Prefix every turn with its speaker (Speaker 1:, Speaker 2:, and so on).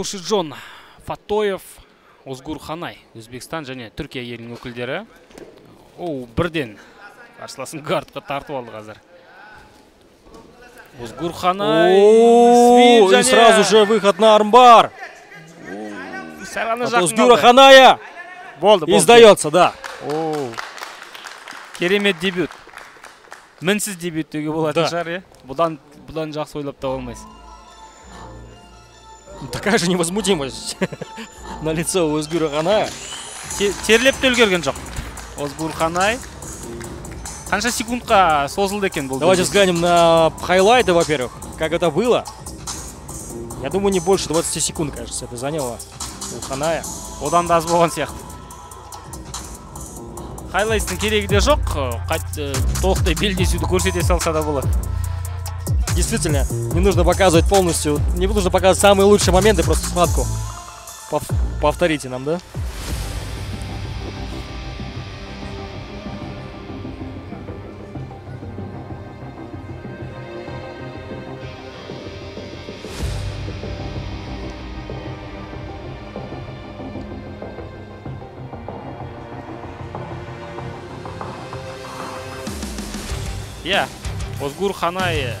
Speaker 1: хуршиджон фатоев озгур ханай өзбекстан және түркия елінің өкілдері оу бірден қарсыласын гардқа тартып алды қазір озгур ханай
Speaker 2: О, и сразу же выход на армбар.
Speaker 1: сәл ғана жақын.
Speaker 2: Ханая.
Speaker 1: болды
Speaker 2: И
Speaker 1: болды
Speaker 2: сдается, да.
Speaker 1: Оу. керемет дебют мінсіз дебют деуге болатын шығар иә бұдан бұдан жақсы ойлап таба алмайсыз
Speaker 2: Такая же невозмутимость на лице у.
Speaker 1: Те- терлеп те үлгерген жоқ озгур ханай қанша секундқа созылды екен бұл
Speaker 2: Давайте взглянем на highlight ы, во-первых. Как это было. Я думаю, не больше 20 секунд, кажется, это заняло у Ханая.
Speaker 1: одан да аз болған сияқты highlights тың керегі де жоқ э, толықтай белдесуді көрсете салса да болады
Speaker 2: Действительно, не нужно показывать полностью, не нужно показывать самые лучшие моменты, просто схватку. Пов- повторите нам, да?
Speaker 1: иә озгур ханай